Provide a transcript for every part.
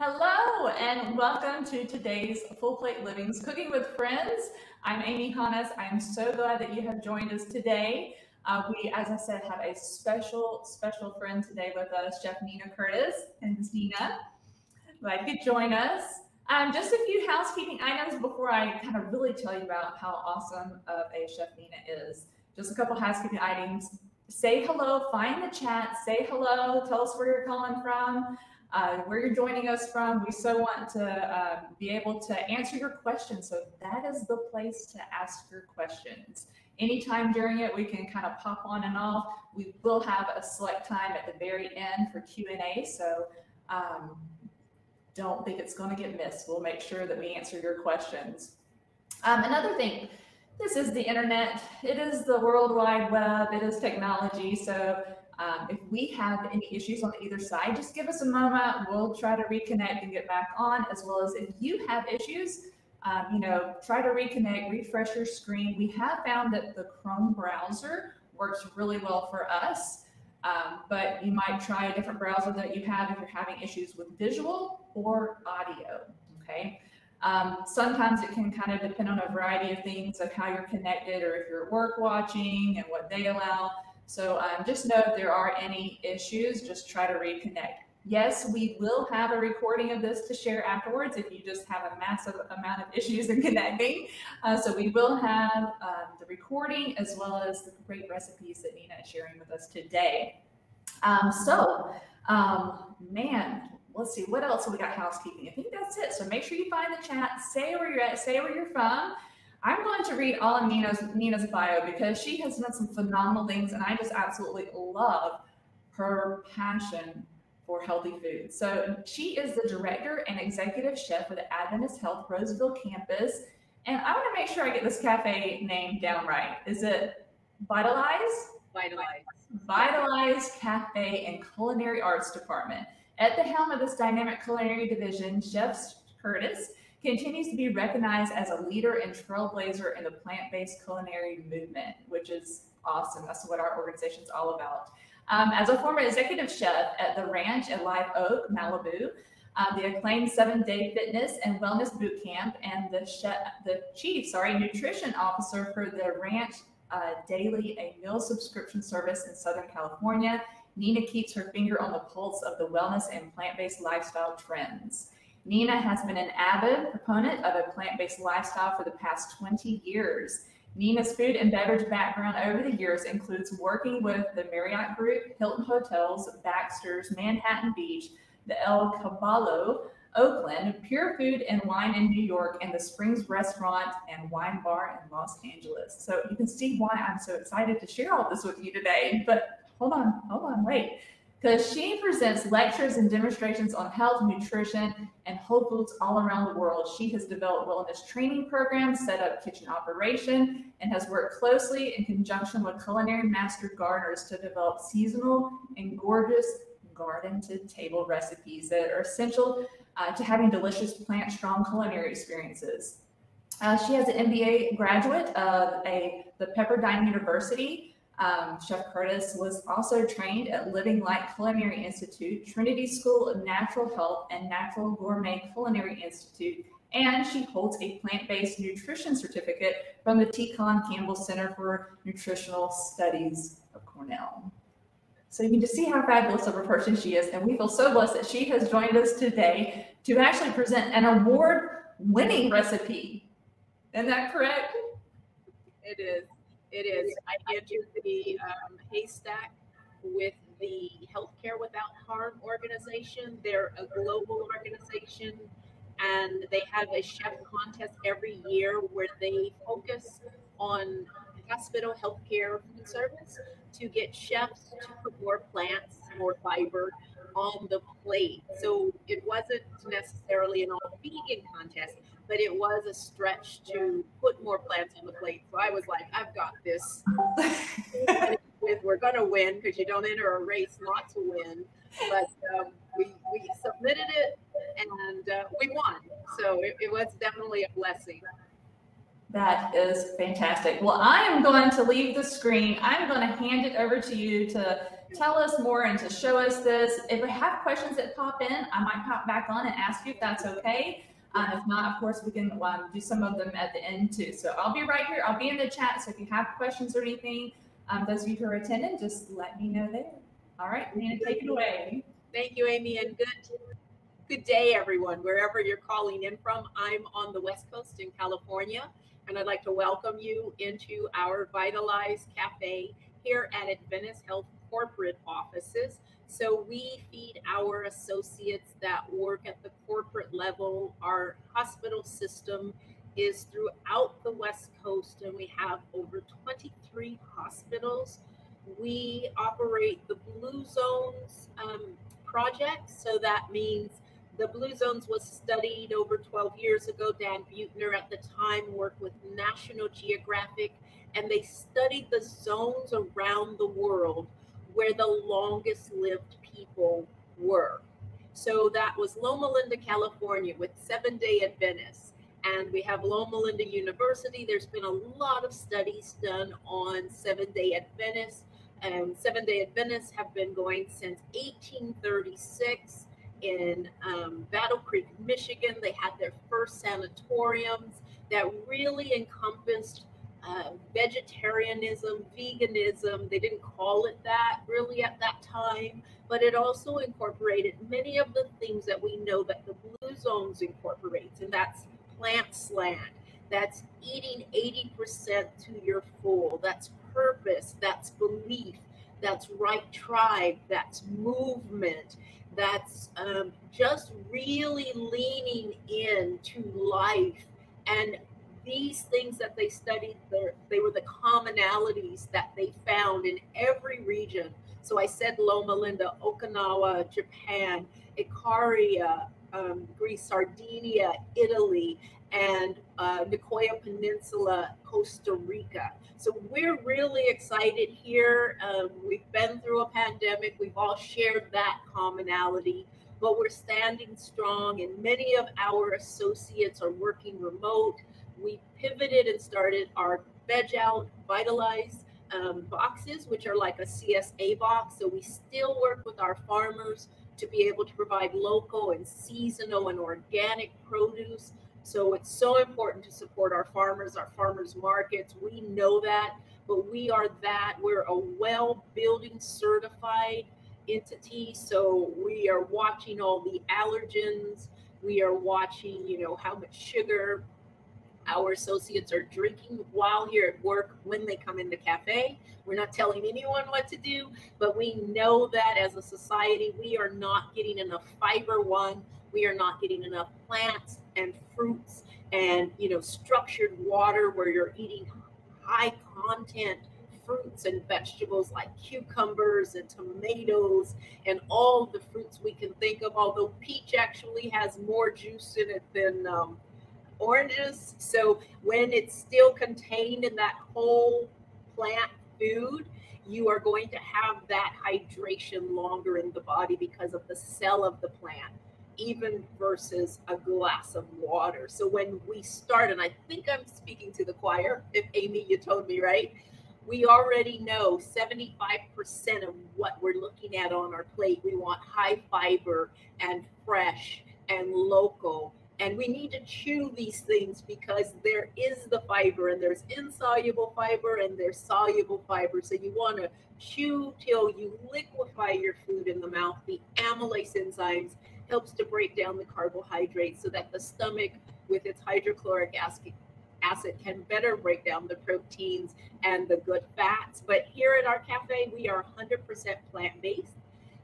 Hello and welcome to today's Full Plate Livings Cooking with Friends. I'm Amy Hannes. I'm so glad that you have joined us today. Uh, we, as I said, have a special, special friend today with us, Chef Nina Curtis. And. Nina, glad you could join us. Um, just a few housekeeping items before I kind of really tell you about how awesome of a Chef Nina is. Just a couple housekeeping items. Say hello, find the chat, say hello, tell us where you're calling from uh, where you're joining us from. We so want to uh, be able to answer your questions. So that is the place to ask your questions. Anytime during it, we can kind of pop on and off. We will have a select time at the very end for Q&A. So um, don't think it's going to get missed. We'll make sure that we answer your questions. Um, another thing, this is the internet. It is the World Wide Web. It is technology. So um, if we have any issues on either side, just give us a moment. We'll try to reconnect and get back on, as well as if you have issues, um, you know, try to reconnect, refresh your screen. We have found that the Chrome browser works really well for us, um, but you might try a different browser that you have if you're having issues with visual or audio, okay? Um, sometimes it can kind of depend on a variety of things of how you're connected or if you're work watching and what they allow. So um, just know if there are any issues, just try to reconnect. Yes, we will have a recording of this to share afterwards if you just have a massive amount of issues in connecting. Uh, so we will have um, the recording as well as the great recipes that Nina is sharing with us today. Um, so, um, man, let's see, what else we got housekeeping? I think that's it. So make sure you find the chat, say where you're at, say where you're from. I'm going to read all of Nina's Nina's bio because she has done some phenomenal things, and I just absolutely love her passion for healthy food. So she is the director and executive chef for the Adventist Health Roseville campus. And I want to make sure I get this cafe name down right. Is it Vitalize? Vitalize. Vitalize Cafe and Culinary Arts Department. At the helm of this dynamic culinary division, Chef Curtis continues to be recognized as a leader and trailblazer in the plant-based culinary movement, which is awesome. That's what our organization is all about. Um, as a former executive chef at the ranch at Live Oak, Malibu, uh, the acclaimed seven-day fitness and wellness boot camp, and the chef, the chief, sorry, nutrition officer for the ranch uh, daily a meal subscription service in Southern California. Nina keeps her finger on the pulse of the wellness and plant-based lifestyle trends. Nina has been an avid proponent of a plant based lifestyle for the past 20 years. Nina's food and beverage background over the years includes working with the Marriott Group, Hilton Hotels, Baxter's, Manhattan Beach, the El Caballo, Oakland, Pure Food and Wine in New York, and the Springs Restaurant and Wine Bar in Los Angeles. So you can see why I'm so excited to share all this with you today. But hold on, hold on, wait because she presents lectures and demonstrations on health, nutrition, and whole foods all around the world. She has developed wellness training programs, set up kitchen operation, and has worked closely in conjunction with culinary master gardeners to develop seasonal and gorgeous garden to table recipes that are essential uh, to having delicious plant strong culinary experiences. Uh, she has an MBA graduate of a, the Pepperdine University um, Chef Curtis was also trained at Living Light Culinary Institute, Trinity School of Natural Health, and Natural Gourmet Culinary Institute, and she holds a plant-based nutrition certificate from the T. Campbell Center for Nutritional Studies of Cornell. So you can just see how fabulous of a person she is, and we feel so blessed that she has joined us today to actually present an award-winning recipe. Isn't that correct? It is. It is. I entered the um, haystack with the Healthcare Without Harm organization. They're a global organization and they have a chef contest every year where they focus on hospital healthcare food service to get chefs to put more plants, more fiber on the plate. So it wasn't necessarily an all vegan contest, but it was a stretch to put more plants on the plate. So I was like, I've got this. we're gonna win because you don't enter a race not to win. But um, we we submitted it and uh, we won. So it, it was definitely a blessing. That is fantastic. Well, I am going to leave the screen. I'm going to hand it over to you to tell us more and to show us this. If we have questions that pop in, I might pop back on and ask you if that's okay. Um, if not, of course, we can um, do some of them at the end too. So I'll be right here. I'll be in the chat. So if you have questions or anything, um, those of you who are attending, just let me know there. All right, Nina, take it away. Thank you, Amy, and good good day, everyone, wherever you're calling in from. I'm on the West Coast in California, and I'd like to welcome you into our Vitalize Cafe here at Adventist Health corporate offices. So we feed our associates that work at the corporate level. Our hospital system is throughout the West Coast, and we have over 23 hospitals. We operate the Blue Zones um, project, so that means the Blue Zones was studied over 12 years ago. Dan Buettner at the time worked with National Geographic, and they studied the zones around the world where the longest lived people were. So that was Loma Linda, California, with seven day Adventists. And we have Loma Linda University. There's been a lot of studies done on seven day Adventists. And seven day Adventists have been going since 1836 in um, Battle Creek, Michigan. They had their first sanatoriums that really encompassed uh, vegetarianism, veganism. They didn't call it that really at that time, but it also incorporated many of the things that we know that the Blue Zones incorporates, and that's plant slant, that's eating 80% to your full, that's purpose, that's belief, that's right tribe, that's movement, that's um, just really leaning in to life and these things that they studied, they were the commonalities that they found in every region. So I said Loma Linda, Okinawa, Japan, Ikaria, um, Greece, Sardinia, Italy, and uh, Nicoya Peninsula, Costa Rica. So we're really excited here. Um, we've been through a pandemic. We've all shared that commonality, but we're standing strong, and many of our associates are working remote we pivoted and started our veg out vitalize um, boxes, which are like a CSA box. So we still work with our farmers to be able to provide local and seasonal and organic produce. So it's so important to support our farmers, our farmers markets. We know that, but we are that. We're a well building certified entity. So we are watching all the allergens. We are watching, you know, how much sugar our associates are drinking while here at work when they come in the cafe. We're not telling anyone what to do, but we know that as a society, we are not getting enough fiber. One, we are not getting enough plants and fruits and you know structured water where you're eating high content fruits and vegetables like cucumbers and tomatoes and all the fruits we can think of although peach actually has more juice in it than um, oranges. So when it's still contained in that whole plant food, you are going to have that hydration longer in the body because of the cell of the plant, even versus a glass of water. So when we start, and I think I'm speaking to the choir, if Amy, you told me right, we already know 75% of what we're looking at on our plate, we want high fiber and fresh and local and we need to chew these things because there is the fiber and there's insoluble fiber and there's soluble fiber. So you want to chew till you liquefy your food in the mouth. The amylase enzymes helps to break down the carbohydrates so that the stomach with its hydrochloric acid acid can better break down the proteins and the good fats. But here at our cafe, we are 100% plant-based.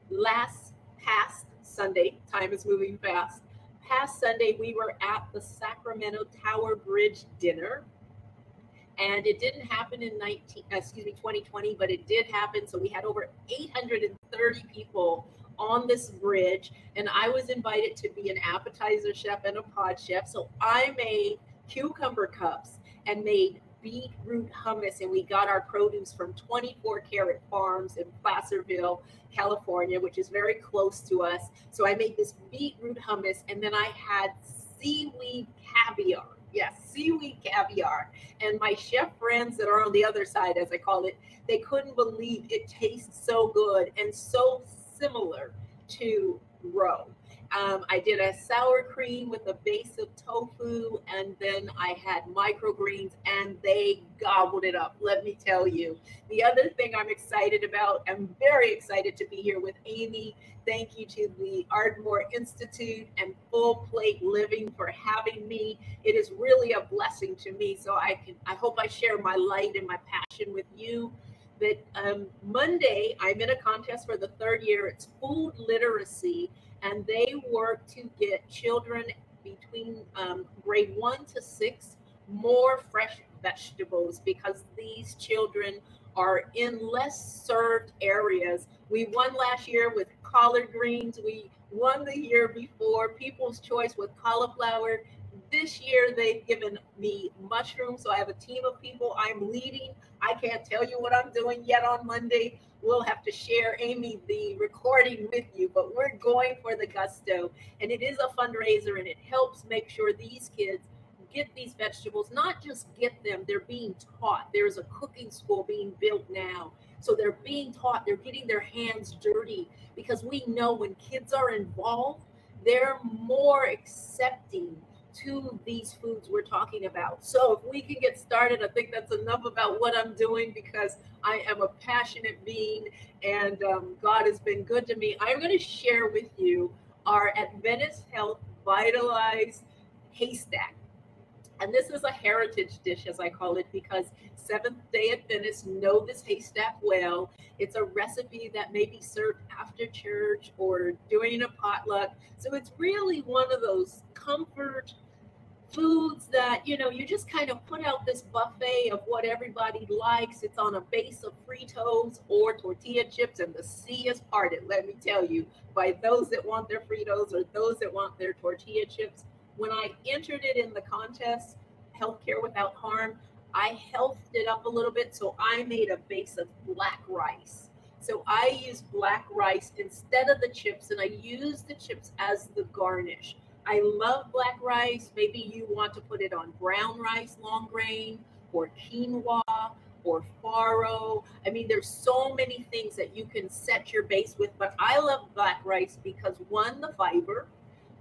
Last past Sunday, time is moving fast past Sunday, we were at the Sacramento Tower Bridge dinner. And it didn't happen in 19, uh, excuse me, 2020, but it did happen. So we had over 830 people on this bridge. And I was invited to be an appetizer chef and a pod chef. So I made cucumber cups and made beetroot hummus, and we got our produce from 24 Carat Farms in Placerville, California, which is very close to us. So I made this beetroot hummus, and then I had seaweed caviar. Yes, seaweed caviar. And my chef friends that are on the other side, as I call it, they couldn't believe it tastes so good and so similar to roe. Um, I did a sour cream with a base of tofu, and then I had microgreens, and they gobbled it up. Let me tell you. The other thing I'm excited about, I'm very excited to be here with Amy. Thank you to the Ardmore Institute and Full Plate Living for having me. It is really a blessing to me. So I can, I hope I share my light and my passion with you that um, Monday I'm in a contest for the third year. It's food literacy, and they work to get children between um, grade one to six more fresh vegetables because these children are in less served areas. We won last year with collard greens. We won the year before People's Choice with cauliflower. This year they've given me mushrooms. So I have a team of people I'm leading. I can't tell you what I'm doing yet on Monday. We'll have to share, Amy, the recording with you, but we're going for the gusto. And it is a fundraiser and it helps make sure these kids get these vegetables, not just get them, they're being taught. There's a cooking school being built now. So they're being taught, they're getting their hands dirty because we know when kids are involved, they're more accepting to these foods we're talking about. So if we can get started, I think that's enough about what I'm doing because I am a passionate being and um, God has been good to me. I'm going to share with you our Adventist Health Vitalized Haystack. And this is a heritage dish, as I call it, because Seventh day Adventists know this haystack well. It's a recipe that may be served after church or during a potluck. So it's really one of those comfort foods that you know you just kind of put out this buffet of what everybody likes. It's on a base of fritos or tortilla chips and the sea is parted let me tell you. By those that want their fritos or those that want their tortilla chips. When i entered it in the contest healthcare without harm i healthed it up a little bit so i made a base of black rice. So i used black rice instead of the chips and i used the chips as the garnish I love black rice. Maybe you want to put it on brown rice, long grain, or quinoa, or farro. I mean, there's so many things that you can set your base with, but I love black rice because one, the fiber,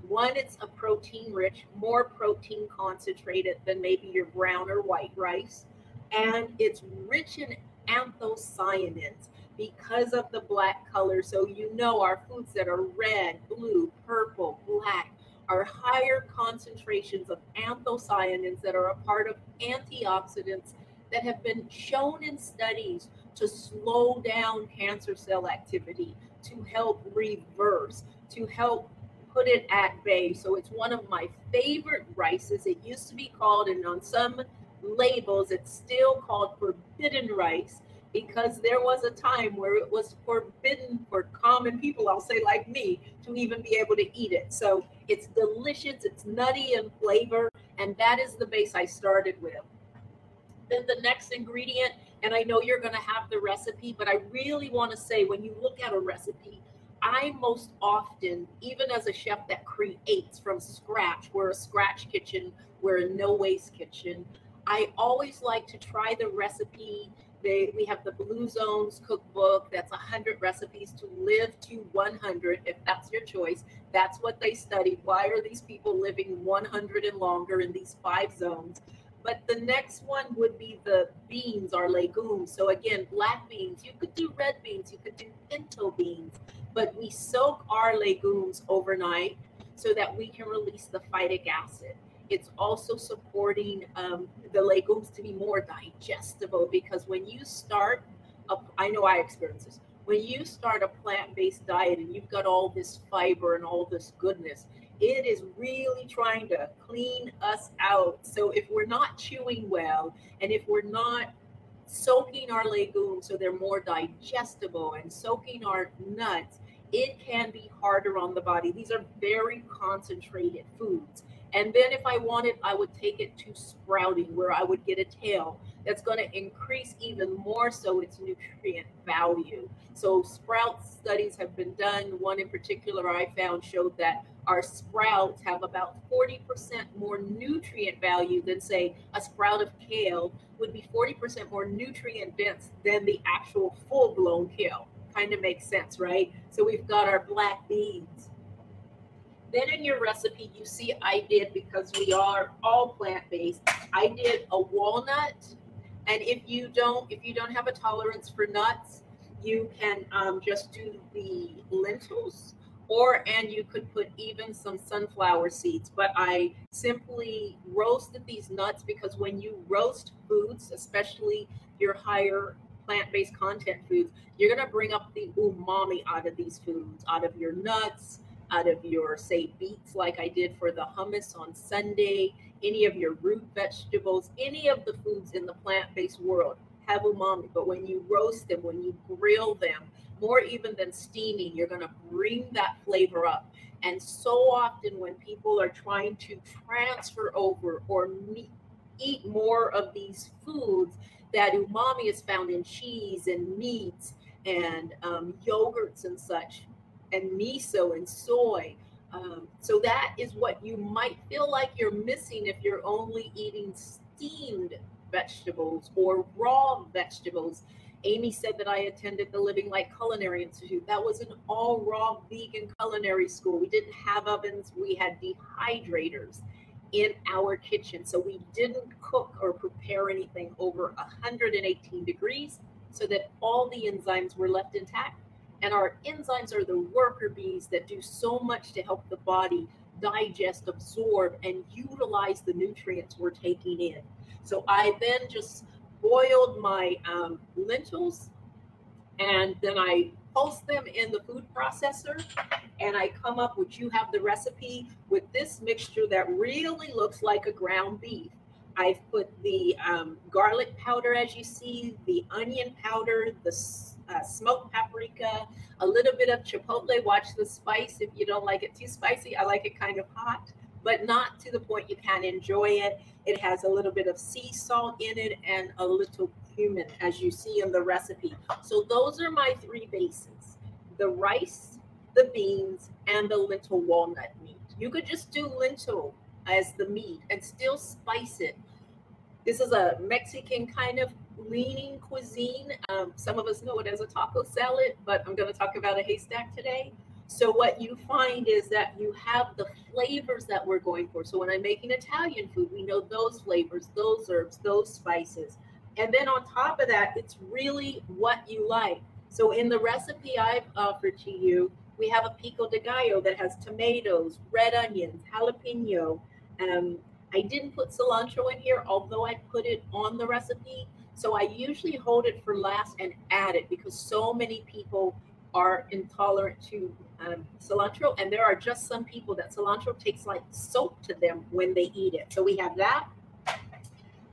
one, it's a protein rich, more protein concentrated than maybe your brown or white rice. And it's rich in anthocyanins because of the black color. So you know our foods that are red, blue, purple, black, are higher concentrations of anthocyanins that are a part of antioxidants that have been shown in studies to slow down cancer cell activity, to help reverse, to help put it at bay. So it's one of my favorite rices. It used to be called, and on some labels, it's still called forbidden rice because there was a time where it was forbidden for common people, I'll say like me, to even be able to eat it. So it's delicious, it's nutty in flavor, and that is the base I started with. Then the next ingredient, and I know you're going to have the recipe, but I really want to say when you look at a recipe, I most often, even as a chef that creates from scratch, we're a scratch kitchen, we're a no waste kitchen. I always like to try the recipe they, we have the Blue Zones cookbook. That's 100 recipes to live to 100, if that's your choice. That's what they studied. Why are these people living 100 and longer in these five zones? But the next one would be the beans or legumes. So again, black beans. You could do red beans. You could do pinto beans. But we soak our legumes overnight so that we can release the phytic acid. It's also supporting um, the legumes to be more digestible because when you start, a, I know I experience this. When you start a plant based diet and you've got all this fiber and all this goodness, it is really trying to clean us out. So if we're not chewing well and if we're not soaking our legumes so they're more digestible and soaking our nuts, it can be harder on the body. These are very concentrated foods. And then if I wanted, I would take it to sprouting where I would get a tail that's going to increase even more so its nutrient value. So sprout studies have been done. One in particular I found showed that our sprouts have about 40% more nutrient value than say a sprout of kale would be 40% more nutrient dense than the actual full blown kale. Kind of makes sense, right? So we've got our black beans. Then in your recipe, you see I did, because we are all plant-based, I did a walnut. And if you don't, if you don't have a tolerance for nuts, you can um, just do the lentils or and you could put even some sunflower seeds but i simply roasted these nuts because when you roast foods especially your higher plant-based content foods you're going to bring up the umami out of these foods out of your nuts out of your say beets like i did for the hummus on sunday any of your root vegetables any of the foods in the plant-based world have umami but when you roast them when you grill them more even than steaming, you're going to bring that flavor up. And so often, when people are trying to transfer over or meet, eat more of these foods, that umami is found in cheese and meats and um, yogurts and such, and miso and soy. Um, so that is what you might feel like you're missing if you're only eating steamed vegetables or raw vegetables Amy said that I attended the Living Light Culinary Institute. That was an all raw vegan culinary school. We didn't have ovens, we had dehydrators in our kitchen. So we didn't cook or prepare anything over 118 degrees so that all the enzymes were left intact. And our enzymes are the worker bees that do so much to help the body digest, absorb, and utilize the nutrients we're taking in. So I then just boiled my um, lentils and then I pulse them in the food processor and I come up with you have the recipe with this mixture that really looks like a ground beef. I've put the um, garlic powder, as you see, the onion powder, the uh, smoked paprika, a little bit of chipotle. Watch the spice if you don't like it too spicy. I like it kind of hot but not to the point you can't enjoy it. It has a little bit of sea salt in it and a little cumin, as you see in the recipe. So those are my three bases the rice, the beans, and the lentil walnut meat. You could just do lentil as the meat and still spice it. This is a Mexican kind of leaning cuisine. Um, some of us know it as a taco salad, but I'm going to talk about a haystack today. So what you find is that you have the flavors that we're going for. So when I'm making Italian food, we know those flavors, those herbs, those spices. And then on top of that, it's really what you like. So in the recipe I've offered to you, we have a pico de gallo that has tomatoes, red onions, jalapeno. Um, I didn't put cilantro in here, although I put it on the recipe. So I usually hold it for last and add it because so many people are intolerant to um, cilantro, and there are just some people that cilantro takes like soap to them when they eat it. So we have that.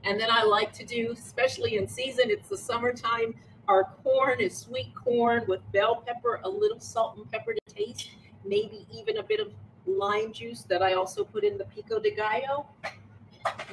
And then I like to do, especially in season, it's the summertime. Our corn is sweet corn with bell pepper, a little salt and pepper to taste, maybe even a bit of lime juice that I also put in the pico de gallo.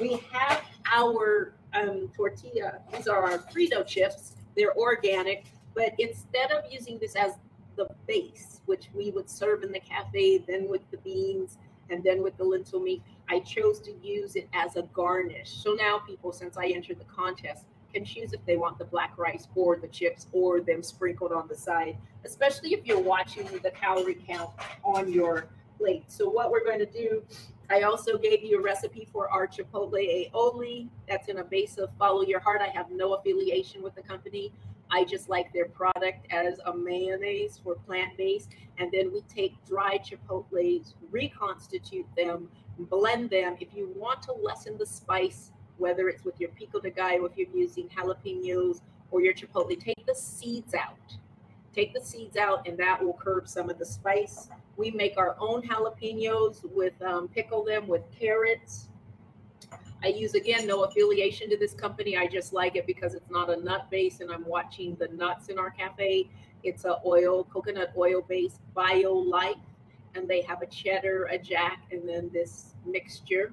We have our um, tortilla. These are our Frito chips. They're organic, but instead of using this as the base, which we would serve in the cafe, then with the beans, and then with the lentil meat. I chose to use it as a garnish. So now people, since I entered the contest, can choose if they want the black rice or the chips or them sprinkled on the side, especially if you're watching the calorie count on your plate. So what we're going to do, I also gave you a recipe for our Chipotle aioli. That's in a base of Follow Your Heart. I have no affiliation with the company. I just like their product as a mayonnaise for plant based. And then we take dry chipotles, reconstitute them, blend them. If you want to lessen the spice, whether it's with your pico de gallo, if you're using jalapenos or your chipotle, take the seeds out. Take the seeds out, and that will curb some of the spice. We make our own jalapenos with um, pickle them with carrots, I use again no affiliation to this company. I just like it because it's not a nut base, and I'm watching the nuts in our cafe. It's a oil, coconut oil based Violife, and they have a cheddar, a jack, and then this mixture.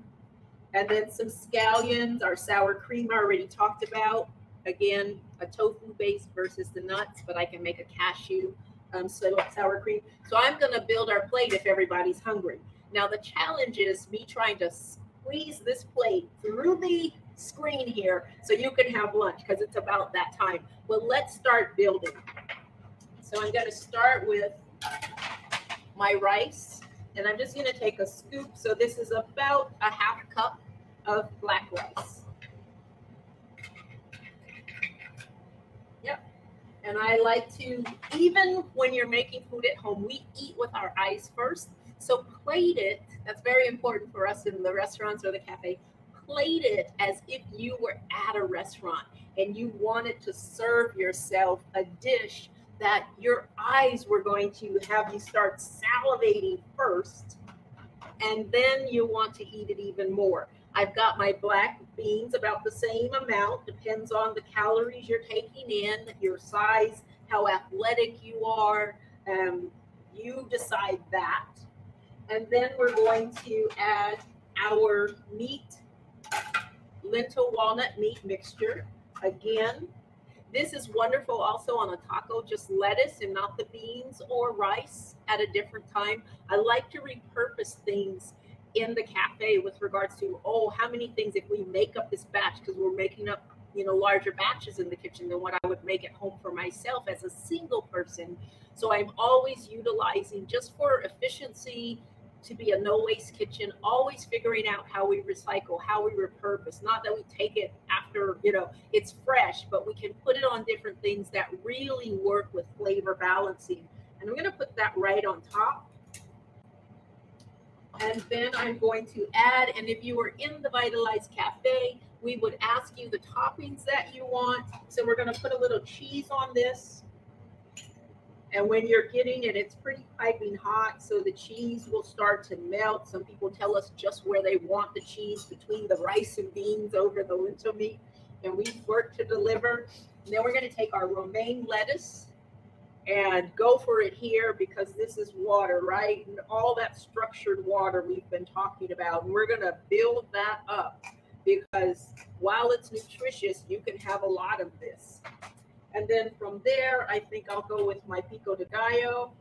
And then some scallions, our sour cream I already talked about. Again, a tofu base versus the nuts, but I can make a cashew um, sour cream. So I'm going to build our plate if everybody's hungry. Now the challenge is me trying to squeeze this plate through the screen here so you can have lunch because it's about that time. Well, let's start building. So I'm going to start with my rice and I'm just going to take a scoop. So this is about a half cup of black rice. And I like to, even when you're making food at home, we eat with our eyes first. So plate it. That's very important for us in the restaurants or the cafe. Plate it as if you were at a restaurant and you wanted to serve yourself a dish that your eyes were going to have you start salivating first, and then you want to eat it even more. I've got my black beans about the same amount, depends on the calories you're taking in, your size, how athletic you are. Um, you decide that. And then we're going to add our meat, lentil walnut meat mixture. Again, this is wonderful also on a taco, just lettuce and not the beans or rice at a different time. I like to repurpose things in the cafe with regards to, oh, how many things if we make up this batch, because we're making up, you know, larger batches in the kitchen than what I would make at home for myself as a single person. So I'm always utilizing just for efficiency to be a no waste kitchen, always figuring out how we recycle, how we repurpose. Not that we take it after, you know, it's fresh, but we can put it on different things that really work with flavor balancing. And I'm going to put that right on top. And then I'm going to add, and if you were in the Vitalized Cafe, we would ask you the toppings that you want. So we're going to put a little cheese on this. And when you're getting it, it's pretty piping hot, so the cheese will start to melt. Some people tell us just where they want the cheese between the rice and beans over the lentil meat, and we work to deliver. And then we're going to take our romaine lettuce and go for it here because this is water, right? And all that structured water we've been talking about. And we're going to build that up because while it's nutritious, you can have a lot of this. And then from there, I think I'll go with my pico de gallo.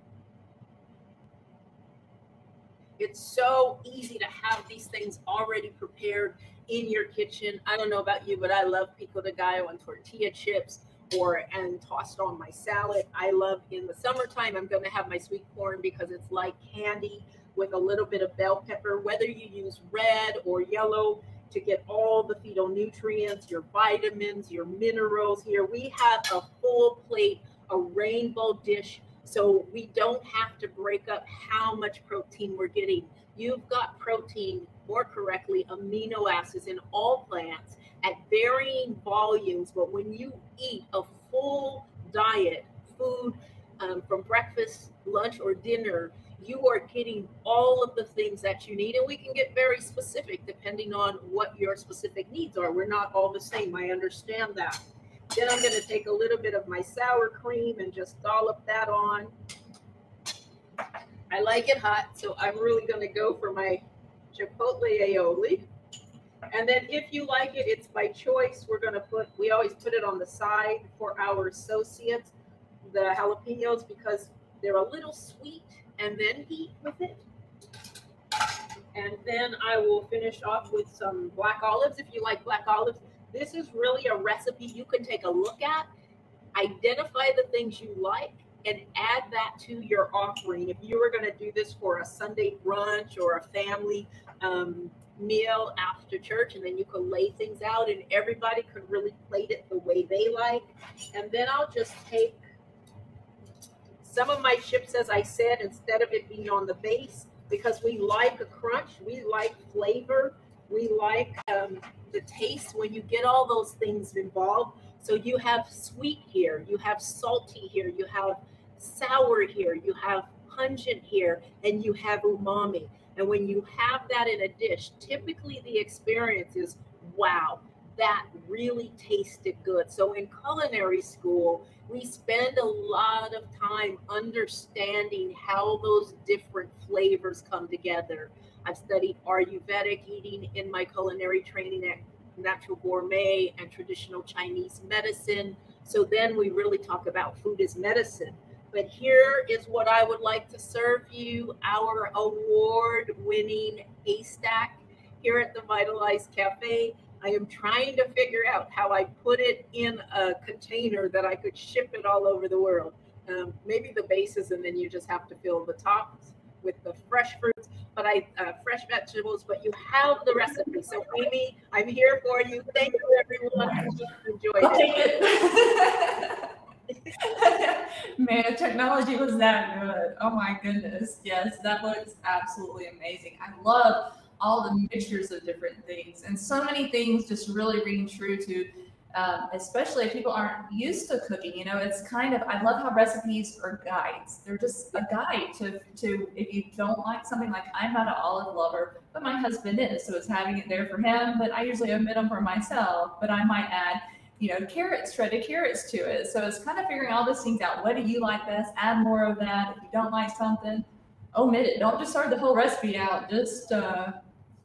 It's so easy to have these things already prepared in your kitchen. I don't know about you, but I love pico de gallo and tortilla chips or and tossed on my salad. I love in the summertime, I'm going to have my sweet corn because it's like candy with a little bit of bell pepper, whether you use red or yellow to get all the phytonutrients, your vitamins, your minerals here. We have a full plate, a rainbow dish, so we don't have to break up how much protein we're getting. You've got protein, more correctly, amino acids in all plants at varying volumes, but when you eat a full diet, food um, from breakfast, lunch, or dinner, you are getting all of the things that you need. And we can get very specific depending on what your specific needs are. We're not all the same. I understand that. Then I'm going to take a little bit of my sour cream and just dollop that on. I like it hot, so I'm really going to go for my chipotle aioli. And then if you like it, it's by choice. We're going to put, we always put it on the side for our associates, the jalapenos, because they're a little sweet and then heat with it. And then I will finish off with some black olives if you like black olives. This is really a recipe you can take a look at, identify the things you like, and add that to your offering. If you were going to do this for a Sunday brunch or a family um, meal after church, and then you could lay things out, and everybody could really plate it the way they like. And then I'll just take some of my chips, as I said, instead of it being on the base, because we like a crunch, we like flavor, we like um, the taste when you get all those things involved. So you have sweet here, you have salty here, you have sour here, you have pungent here, and you have umami. And when you have that in a dish, typically the experience is wow, that really tasted good. So in culinary school, we spend a lot of time understanding how those different flavors come together. I've studied Ayurvedic eating in my culinary training at Natural Gourmet and traditional Chinese medicine. So then we really talk about food as medicine. But here is what I would like to serve you our award winning haystack here at the Vitalize Cafe. I am trying to figure out how I put it in a container that I could ship it all over the world. Um, maybe the bases, and then you just have to fill the tops with the fresh fruits, but I uh, fresh vegetables. But you have the recipe. So Amy, I'm here for you. Thank you, everyone. Enjoy it. Man, technology was that good. Oh my goodness. Yes, that looks absolutely amazing. I love all the mixtures of different things and so many things just really ring true to um, especially if people aren't used to cooking you know it's kind of i love how recipes are guides they're just a guide to to if you don't like something like i'm not an olive lover but my husband is so it's having it there for him but i usually omit them for myself but i might add you know carrots shredded carrots to it so it's kind of figuring all those things out what do you like best add more of that if you don't like something omit it don't just start the whole recipe out just uh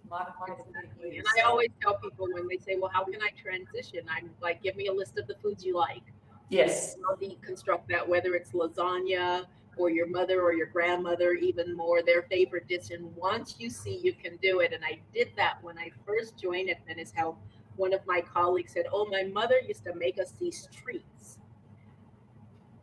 modify the And I always tell people when they say, "Well, how can I transition?" I'm like, "Give me a list of the foods you like." Yes. I'll deconstruct that, whether it's lasagna or your mother or your grandmother, even more their favorite dish. And once you see you can do it, and I did that when I first joined Adventist Health. One of my colleagues said, "Oh, my mother used to make us these treats."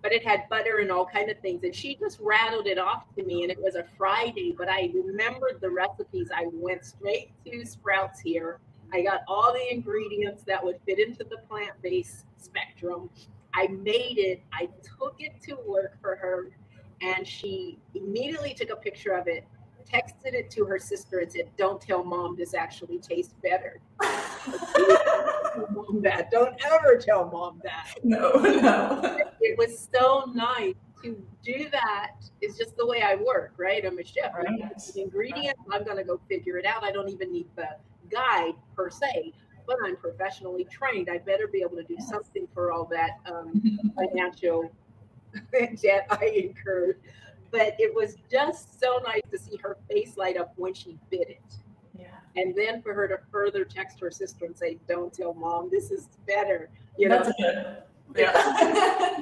but it had butter and all kind of things. And she just rattled it off to me. And it was a Friday, but I remembered the recipes. I went straight to Sprouts here. I got all the ingredients that would fit into the plant based spectrum. I made it, I took it to work for her, and she immediately took a picture of it texted it to her sister and said, "Don't tell mom this actually tastes better." mom that. Don't ever tell mom that. No, no. It was so nice to do that. It's just the way I work, right? I'm a chef. Right. The ingredients, I'm gonna go figure it out. I don't even need the guide per se, but I'm professionally trained. I better be able to do yes. something for all that um, financial debt I incurred but it was just so nice to see her face light up when she bit it. Yeah. And then for her to further text her sister and say, "Don't tell mom, this is better." You know. That's good. Yeah.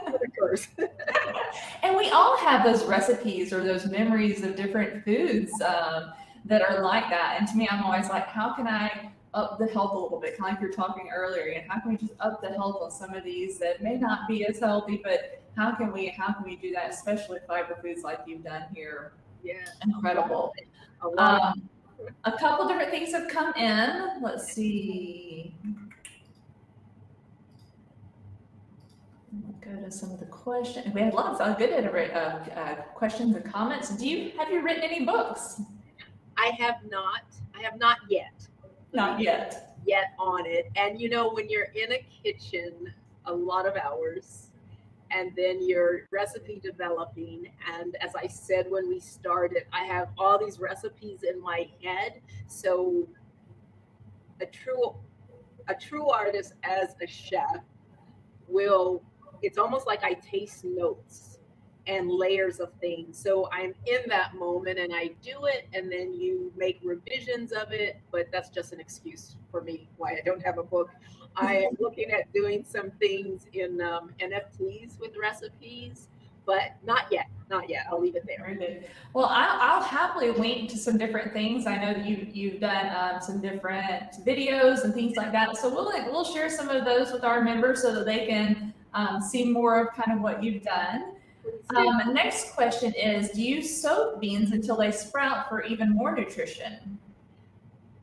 and we all have those recipes or those memories of different foods um, that are like that. And to me, I'm always like, how can I up the health a little bit? Kind of like you're talking earlier, and how can we just up the health on some of these that may not be as healthy, but how can we how can we do that, especially fiber foods like you've done here? Yeah, incredible. Um, a couple different things have come in. Let's see. Go to some of the questions. We had lots of good uh, uh, questions and comments. Do you have you written any books? I have not. I have not yet. Not yet. Yet on it. And you know, when you're in a kitchen a lot of hours, and then you're recipe developing. And as I said when we started, I have all these recipes in my head. So a true a true artist as a chef will it's almost like I taste notes and layers of things. So I'm in that moment and I do it and then you make revisions of it, but that's just an excuse for me why I don't have a book. I am looking at doing some things in um, NFTs with recipes, but not yet. Not yet. I'll leave it there. Well, I'll, I'll happily link to some different things. I know that you you've done um, some different videos and things like that. So we'll we'll share some of those with our members so that they can um, see more of kind of what you've done. Um, next question is: Do you soak beans until they sprout for even more nutrition?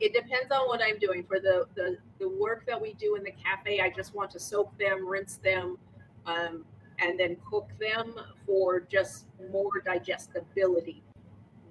it depends on what I'm doing. For the, the, the work that we do in the cafe, I just want to soak them, rinse them, um, and then cook them for just more digestibility.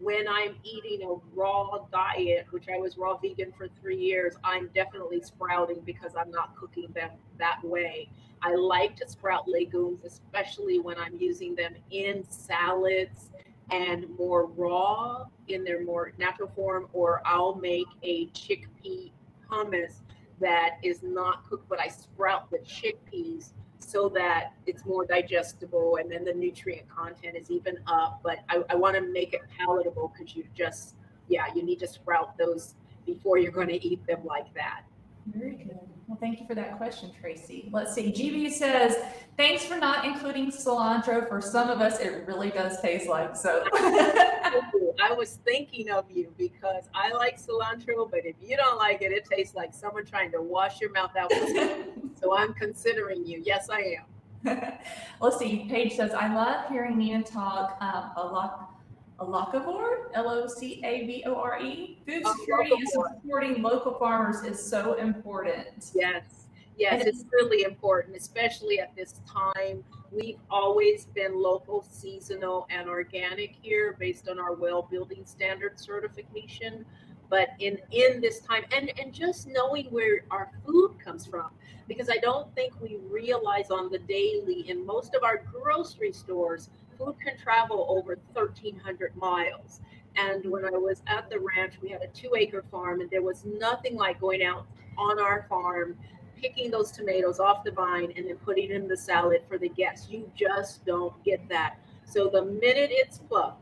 When I'm eating a raw diet, which I was raw vegan for three years, I'm definitely sprouting because I'm not cooking them that way. I like to sprout legumes, especially when I'm using them in salads and more raw in their more natural form, or I'll make a chickpea hummus that is not cooked, but I sprout the chickpeas so that it's more digestible and then the nutrient content is even up. But I, I want to make it palatable because you just, yeah, you need to sprout those before you're going to eat them like that. Very good. Well, thank you for that question, Tracy. Let's see. GB says, thanks for not including cilantro. For some of us, it really does taste like so. I was thinking of you because I like cilantro, but if you don't like it, it tastes like someone trying to wash your mouth out. so I'm considering you. Yes, I am. Let's see. Paige says, I love hearing Nina talk um, a lot locavore, L-O-C-A-V-O-R-E. Food oh, security and supporting local farmers is so important. Yes, yes, it's really important, especially at this time. We've always been local, seasonal, and organic here based on our well building standard certification. But in in this time, and and just knowing where our food comes from, because I don't think we realize on the daily in most of our grocery stores food can travel over 1,300 miles. And when I was at the ranch, we had a two acre farm, and there was nothing like going out on our farm, picking those tomatoes off the vine, and then putting in the salad for the guests. You just don't get that. So the minute it's plucked,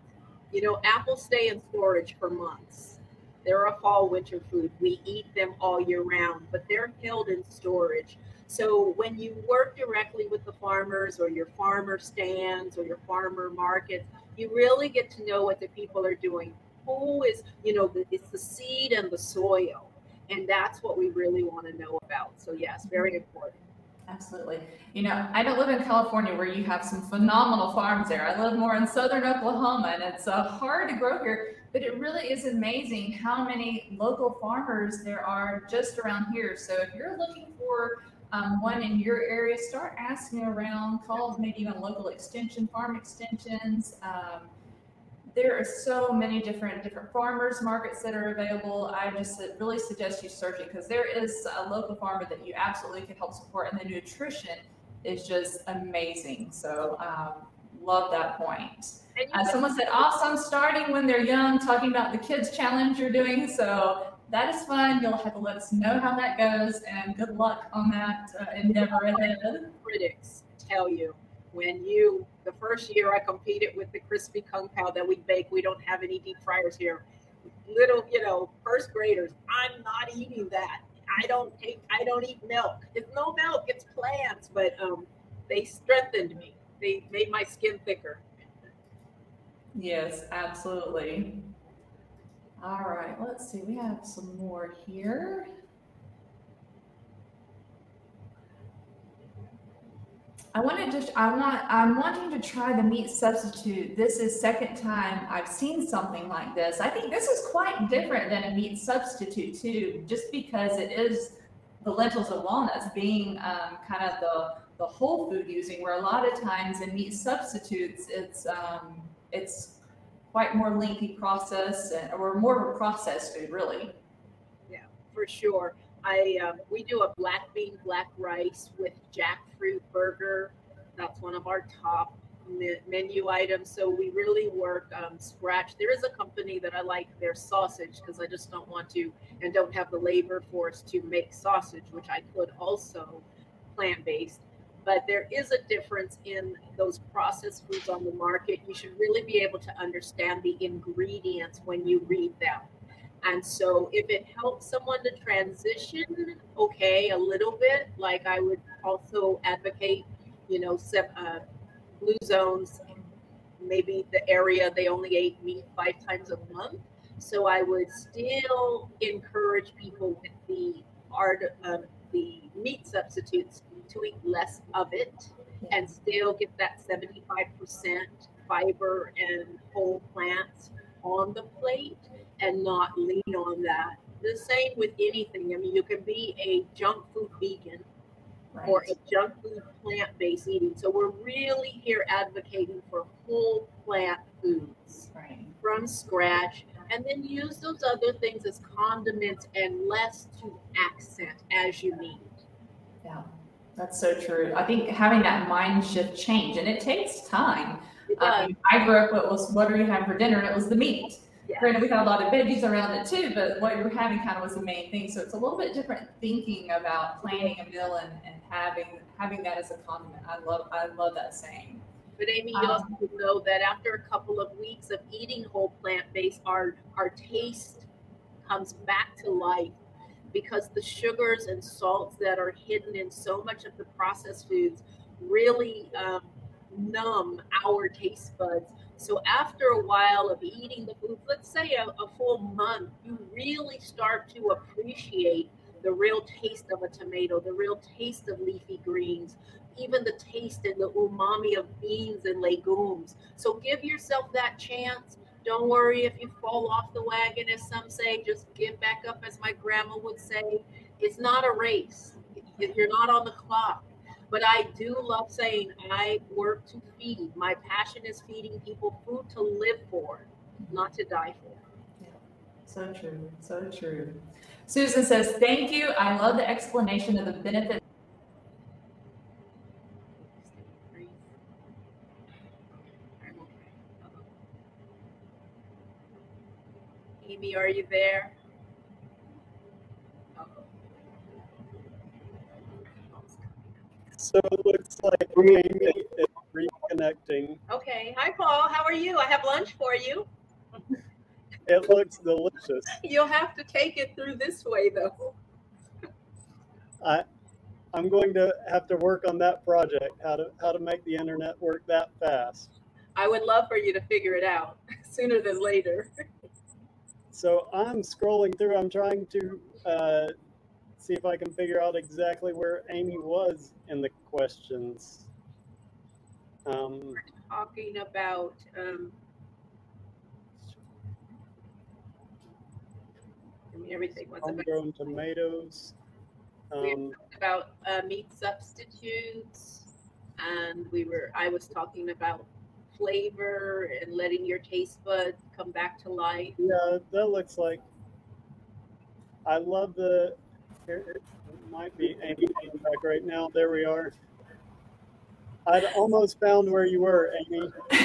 you know, apples stay in storage for months. They're a fall winter food. We eat them all year round, but they're held in storage. So when you work directly with the farmers or your farmer stands or your farmer markets, you really get to know what the people are doing. Who is, you know, it's the seed and the soil. And that's what we really want to know about. So, yes, very important. Absolutely. You know, I don't live in California where you have some phenomenal farms there. I live more in southern Oklahoma and it's uh, hard to grow here, but it really is amazing how many local farmers there are just around here. So if you're looking for um, one in your area, start asking around, call maybe even local extension, farm extensions. Um, there are so many different different farmers markets that are available. I just really suggest you search it because there is a local farmer that you absolutely can help support, and the nutrition is just amazing. So um, love that point. Uh, someone said, awesome, starting when they're young, talking about the kids challenge you're doing. So that is fun. You'll have to let us know how that goes, and good luck on that uh, endeavor ahead. Critics tell you when you the first year I competed with the crispy kung pao that we bake. We don't have any deep fryers here. Little, you know, first graders. I'm not eating that. I don't take. I don't eat milk. It's no milk. It's plants. But um, they strengthened me. They made my skin thicker. Yes, absolutely. All right, let's see. We have some more here. I wanted to. Just, I want. I'm wanting to try the meat substitute. This is second time I've seen something like this. I think this is quite different than a meat substitute too, just because it is the lentils and walnuts being um, kind of the the whole food using. Where a lot of times in meat substitutes, it's um, it's quite more lengthy process and, or more of a processed food, really. Yeah, for sure. I um, we do a black bean black rice with jackfruit burger. That's one of our top menu items. So we really work um, scratch. There is a company that I like their sausage because I just don't want to and don't have the labor force to make sausage, which I could also plant based but there is a difference in those processed foods on the market. You should really be able to understand the ingredients when you read them. And so, if it helps someone to transition, okay, a little bit, like I would also advocate, you know, uh, blue zones, maybe the area they only ate meat five times a month. So, I would still encourage people with the art, um, the meat substitutes to eat less of it and still get that 75% fiber and whole plants on the plate and not lean on that. The same with anything. I mean, you can be a junk food vegan right. or a junk food plant based eating. So we're really here advocating for whole plant foods right. from scratch and then use those other things as condiments and less to accent as you need. Yeah. That's so true. I think having that mind shift change, and it takes time. Um, I grew up, it was what are you having for dinner? And it was the meat. Yeah. Granted, we had a lot of veggies around it too, but what you were having kind of was the main thing. So it's a little bit different thinking about planning a meal and, and having having that as a condiment. I love I love that saying. But Amy, you also know that after a couple of weeks of eating whole plant based, our our taste comes back to life because the sugars and salts that are hidden in so much of the processed foods really um, numb our taste buds. So after a while of eating the food, let's say a, a full month, you really start to appreciate the real taste of a tomato, the real taste of leafy greens, even the taste and the umami of beans and legumes. So give yourself that chance. Don't worry if you fall off the wagon, as some say, just get back up, as my grandma would say. It's not a race, you're not on the clock. But I do love saying I work to feed. My passion is feeding people food to live for, not to die for. So true. So true. Susan says, Thank you. I love the explanation of the benefits. Amy, are you there? So it looks like Amy is reconnecting. Okay. Hi, Paul. How are you? I have lunch for you. It looks delicious. You'll have to take it through this way, though. I, I'm going to have to work on that project. How to how to make the internet work that fast. I would love for you to figure it out sooner than later. So I'm scrolling through. I'm trying to uh, see if I can figure out exactly where Amy was in the questions. Um, Talking about um, I mean, everything was about, homegrown tomatoes. we Um, talked about uh, meat substitutes, and we were I was talking about flavor and letting your taste buds come back to life. Yeah, that looks like. I love the. It might be Amy back right now. There we are. I'd almost found where you were, Amy.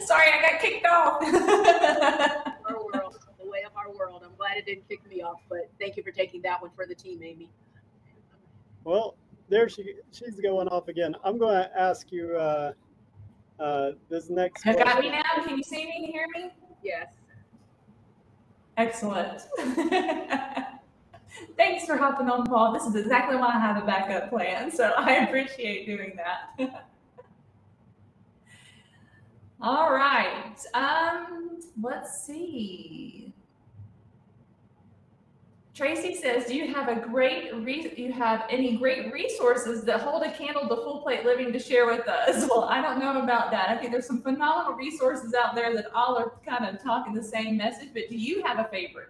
Sorry, I got kicked off. Our world, the way of our world. I'm glad it didn't kick me off, but thank you for taking that one for the team, Amy. Well, there she she's going off again. I'm going to ask you uh, uh, this next. you got me now? Can you see me and hear me? Yes. Excellent. Thanks for hopping on, Paul. This is exactly why I have a backup plan, so I appreciate doing that. All right. Um, let's see. Tracy says, "Do you have a great re- you have any great resources that hold a candle to full plate living to share with us?" Well, I don't know about that. I think there's some phenomenal resources out there that all are kind of talking the same message. But do you have a favorite?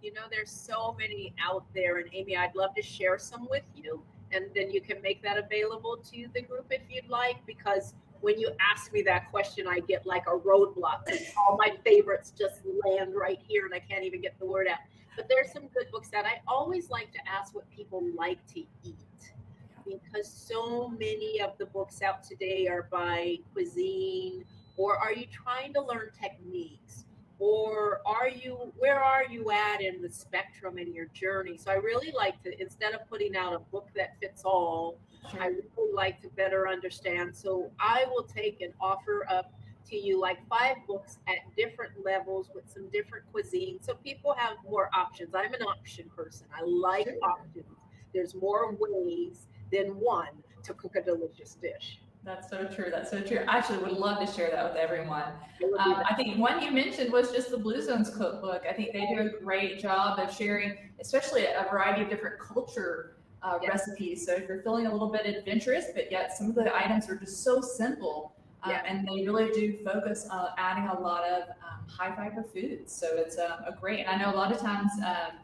You know, there's so many out there, and Amy, I'd love to share some with you, and then you can make that available to the group if you'd like. Because when you ask me that question, I get like a roadblock. All my favorites just land right here, and I can't even get the word out. But there's some good books that I always like to ask what people like to eat, because so many of the books out today are by cuisine, or are you trying to learn techniques? or are you where are you at in the spectrum in your journey? So i really like to instead of putting out a book that fits all i really like to better understand. So i will take and offer up to you like five books at different levels with some different cuisines so people have more options i'm an option person i like Sure. options there's more ways than one to cook a delicious dish That's so true. That's so true. I actually would love to share that with everyone. It would be Um, I think one you mentioned was just the Blue Zones cookbook. I think they do a great job of sharing, especially a variety of different culture uh, Yeah. recipes. So if you're feeling a little bit adventurous, but yet some of the items are just so simple, um, Yeah. and they really do focus on adding a lot of um, high fiber foods. So it's um, a great. And I know a lot of times. Um,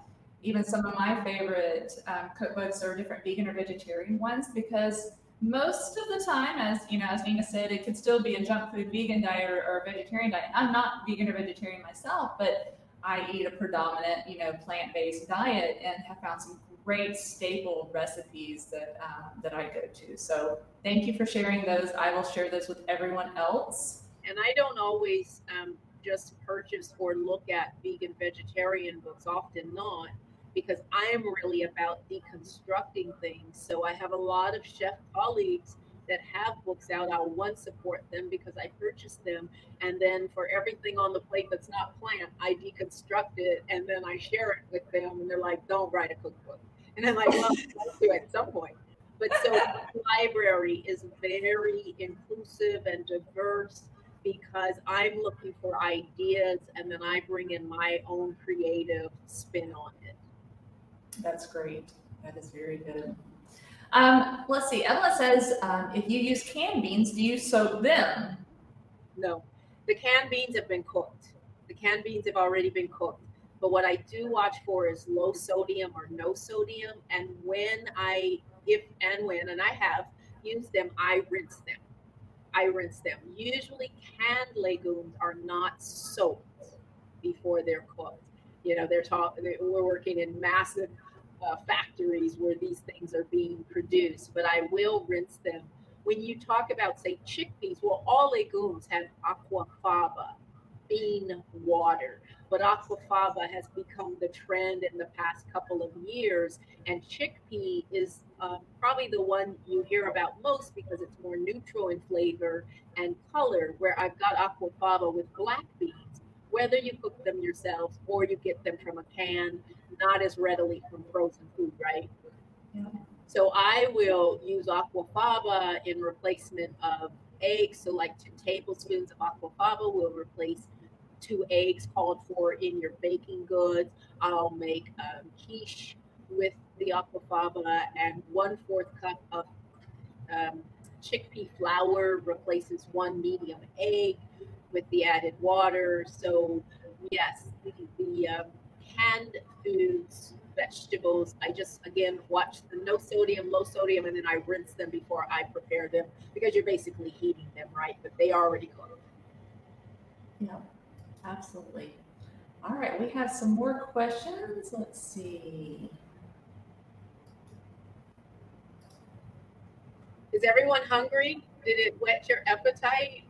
even some of my favorite um, cookbooks are different vegan or vegetarian ones because most of the time, as you know, as Nina said, it could still be a junk food vegan diet or, or a vegetarian diet. I'm not vegan or vegetarian myself, but I eat a predominant, you know, plant-based diet and have found some great staple recipes that um, that I go to. So thank you for sharing those. I will share those with everyone else. and I don't always um, just purchase or look at vegan vegetarian books, often not, because I'm really about deconstructing things. So I have a lot of chef colleagues that have books out. I'll one support them because I purchased them. And then for everything on the plate that's not plant, I deconstruct it and then I share it with them. And they're like, don't write a cookbook. And I'm like, well, I'll do at some point. But so the library is very inclusive and diverse because I'm looking for ideas and then I bring in my own creative spin on it. That's great. That is very good. Um, let's see. Evelyn says, um, if you use canned beans, do you soak them? No, the canned beans have been cooked. The canned beans have already been cooked. But what I do watch for is low sodium or no sodium. And when I, if and when, and I have used them, I rinse them. I rinse them. Usually, canned legumes are not soaked before they're cooked. You know, they're talking. We're working in massive uh, factories where these things are being produced, but I will rinse them. When you talk about, say, chickpeas, well, all legumes have aquafaba, bean water, but aquafaba has become the trend in the past couple of years, and chickpea is um, probably the one you hear about most because it's more neutral in flavor and color. Where I've got aquafaba with black beans whether you cook them yourselves or you get them from a can, not as readily from frozen food, right? Yeah. So I will use aquafaba in replacement of eggs. So like two tablespoons of aquafaba will replace two eggs called for in your baking goods. I'll make um, quiche with the aquafaba and one fourth cup of um, chickpea flour replaces one medium egg with the added water. So yes, the, the um, canned foods, vegetables, I just again watch the no sodium, low sodium, and then I rinse them before I prepare them because you're basically heating them, right? But they already cooked. Yeah, absolutely. All right, we have some more questions. Let's see. Is everyone hungry? Did it whet your appetite?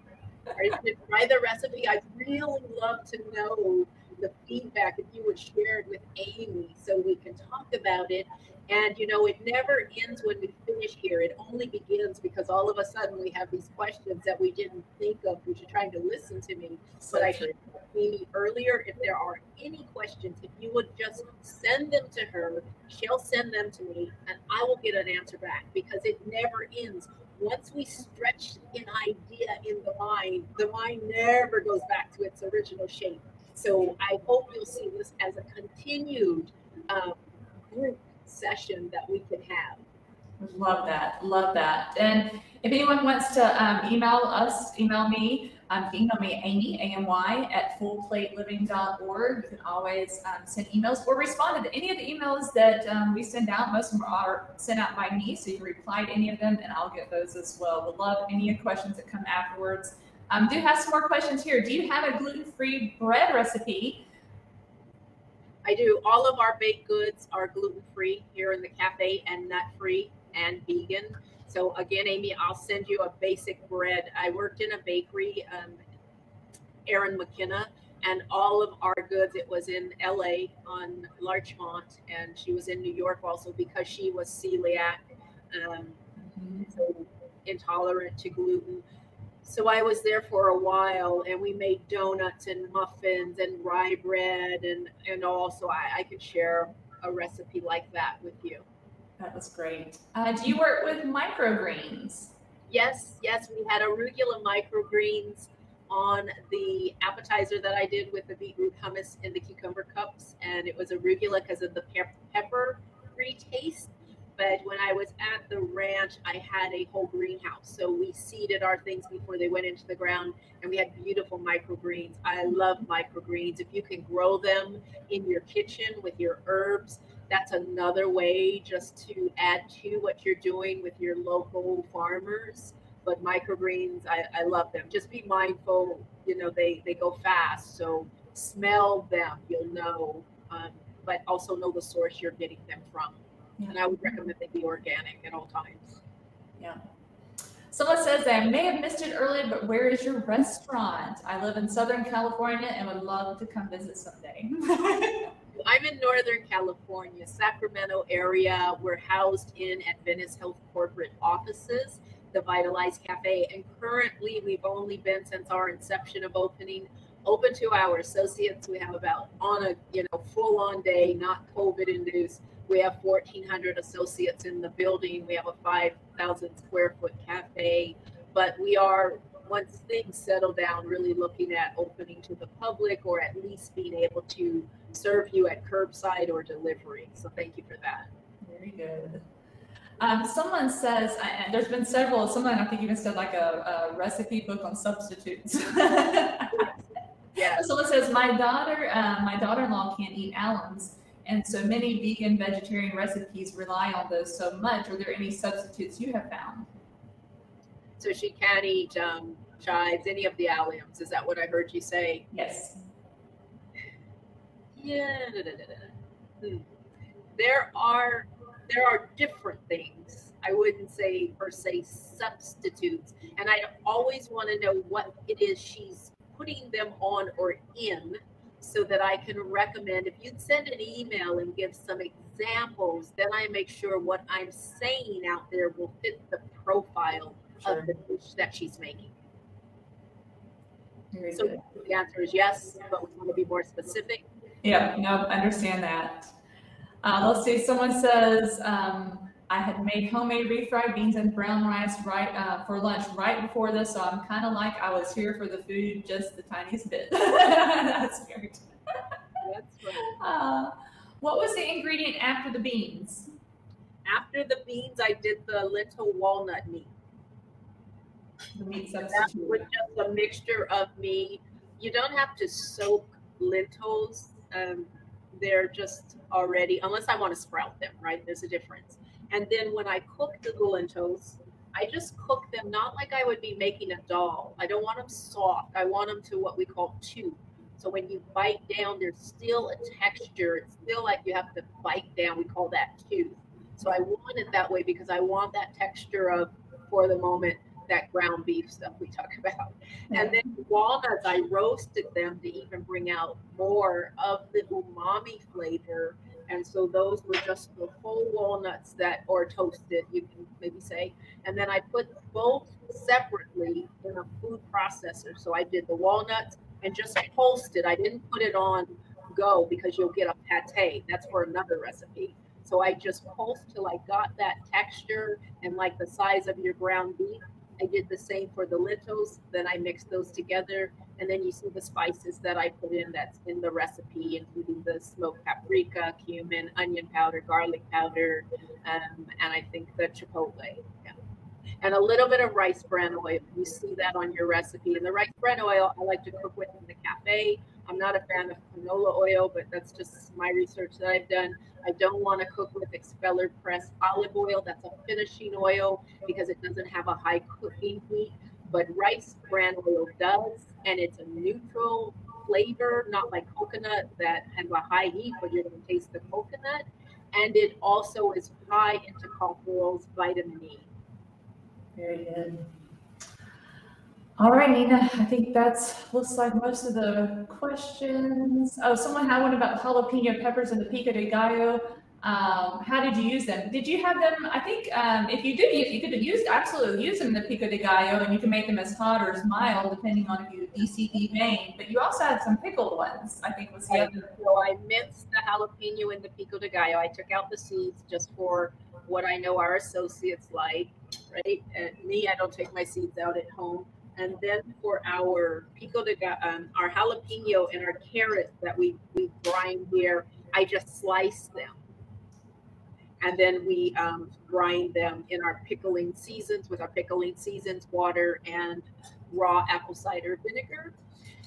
Or you can try the recipe. I'd really love to know the feedback if you would share it with Amy so we can talk about it. And you know, it never ends when we finish here. It only begins because all of a sudden we have these questions that we didn't think of because you're trying to listen to me. So but I should Amy earlier, if there are any questions, if you would just send them to her, she'll send them to me and I will get an answer back because it never ends once we stretch an idea in the mind, the mind never goes back to its original shape. So I hope you'll see this as a continued um, group session that we can have. Love that. Love that. And if anyone wants to um, email us, email me, um, email me Amy, A-M-Y, at fullplateliving.org. You can always um, send emails or respond to any of the emails that um, we send out. Most of them are sent out by me, so you can reply to any of them, and I'll get those as well. Would love any questions that come afterwards. Um, do have some more questions here. Do you have a gluten-free bread recipe? I do. All of our baked goods are gluten-free here in the cafe and nut-free and vegan. So again, Amy, I'll send you a basic bread. I worked in a bakery, um, Erin McKenna, and all of our goods, it was in LA on Larchmont, and she was in New York also because she was celiac, um, mm-hmm. so intolerant to gluten. So I was there for a while, and we made donuts and muffins and rye bread, and and also I, I could share a recipe like that with you. That was great. Uh, do you work with microgreens? Yes, yes. We had arugula microgreens on the appetizer that I did with the beetroot hummus in the cucumber cups, and it was arugula because of the pe- peppery taste. But when I was at the ranch, I had a whole greenhouse. So we seeded our things before they went into the ground, and we had beautiful microgreens. I love microgreens. If you can grow them in your kitchen with your herbs, that's another way just to add to what you're doing with your local farmers. But microgreens, I, I love them. Just be mindful, you know, they, they go fast. So smell them, you'll know. Um, but also know the source you're getting them from. Yeah. And I would recommend they be organic at all times. Yeah. Someone says I may have missed it earlier, but where is your restaurant? I live in Southern California and would love to come visit someday. I'm in Northern California, Sacramento area. We're housed in Adventist Health corporate offices, the Vitaliz Cafe, and currently we've only been since our inception of opening open to our associates. We have about on a you know full on day, not COVID induced. We have 1,400 associates in the building. We have a 5,000 square foot cafe, but we are once things settle down, really looking at opening to the public or at least being able to serve you at curbside or delivery. So thank you for that. Very good. Um, someone says, and there's been several, someone I think even said like a, a recipe book on substitutes. yeah. Someone says, my daughter, uh, my daughter-in-law can't eat alliums. And so many vegan vegetarian recipes rely on those so much. Are there any substitutes you have found? So she can't eat um, chives, any of the alliums. Is that what I heard you say? Yes. Yeah. Hmm. There are there are different things. I wouldn't say per se substitutes, and I always want to know what it is she's putting them on or in so that I can recommend. If you'd send an email and give some examples, then I make sure what I'm saying out there will fit the profile sure. of the dish that she's making. Very so good. the answer is yes, but we want to be more specific. Yeah, no, understand that. Uh, let's see, someone says, um, I had made homemade refried beans and brown rice right uh, for lunch right before this, so I'm kind of like I was here for the food just the tiniest bit. That's great. That's right. Uh, what was the ingredient after the beans? After the beans, I did the lentil walnut meat. The meat substitute. That was just a mixture of meat. You don't have to soak lentils. Um, they're just already, unless I want to sprout them, right? There's a difference. And then when I cook the lentils, I just cook them not like I would be making a dal. I don't want them soft. I want them to what we call chew. So when you bite down, there's still a texture. It's still like you have to bite down. We call that chew. So I want it that way because I want that texture of, for the moment, that ground beef stuff we talk about. And then walnuts, I roasted them to even bring out more of the umami flavor and so those were just the whole walnuts that are toasted, you can maybe say. And then I put both separately in a food processor. So I did the walnuts and just pulsed it. I didn't put it on go because you'll get a pate. That's for another recipe. So I just pulsed till I got that texture and like the size of your ground beef. I did the same for the lentils. Then I mixed those together and then you see the spices that I put in that's in the recipe, including the smoked paprika, cumin, onion powder, garlic powder, um, and I think the chipotle. Yeah. And a little bit of rice bran oil. You see that on your recipe. And the rice bran oil I like to cook with in the cafe. I'm not a fan of canola oil, but that's just my research that I've done. I don't want to cook with expeller pressed olive oil. That's a finishing oil because it doesn't have a high cooking heat but rice bran oil does, and it's a neutral flavor, not like coconut that has a high heat, but you're going to taste the coconut. And it also is high in tocopherols, vitamin E. Very good. All right, Nina, I think that's looks like most of the questions. Oh, someone had one about jalapeno peppers and the pico de gallo. Um, how did you use them? Did you have them? I think um, if you do, you, you could use absolutely use them in the pico de gallo, and you can make them as hot or as mild depending on if you DCD vein. But you also had some pickled ones. I think was the other. So I minced the jalapeno in the pico de gallo. I took out the seeds just for what I know our associates like. Right, and me, I don't take my seeds out at home. And then for our pico de um, our jalapeno and our carrots that we we grind here, I just slice them and then we um, grind them in our pickling seasons with our pickling seasons, water and raw apple cider vinegar.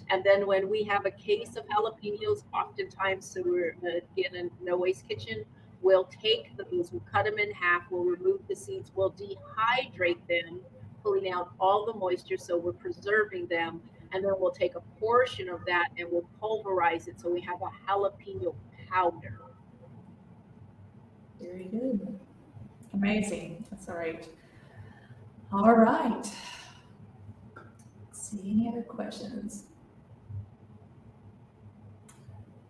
And then when we have a case of jalapenos, oftentimes, so we're uh, in a no waste kitchen, we'll take those, we'll cut them in half, we'll remove the seeds, we'll dehydrate them, pulling out all the moisture, so we're preserving them. And then we'll take a portion of that and we'll pulverize it so we have a jalapeno powder. Very good. Amazing. That's all right. All right. See, any other questions?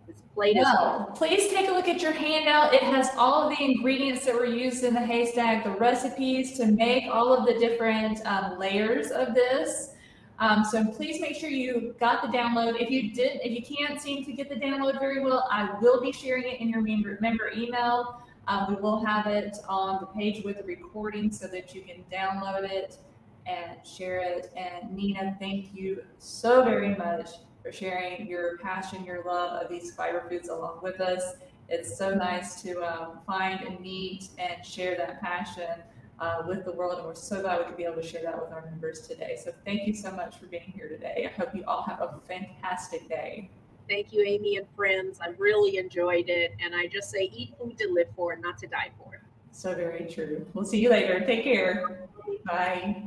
This plate No, please take a look at your handout. It has all of the ingredients that were used in the haystack, the recipes to make all of the different um, layers of this. Um, so please make sure you got the download. If you did, if you can't seem to get the download very well, I will be sharing it in your member, member email. Um, we will have it on the page with the recording so that you can download it and share it. And Nina, thank you so very much for sharing your passion, your love of these fiber foods along with us. It's so nice to um, find and meet and share that passion uh, with the world. And we're so glad we could be able to share that with our members today. So thank you so much for being here today. I hope you all have a fantastic day. Thank you, Amy and friends. I really enjoyed it. And I just say eat food to live for, not to die for. So very true. We'll see you later. Take care. Bye.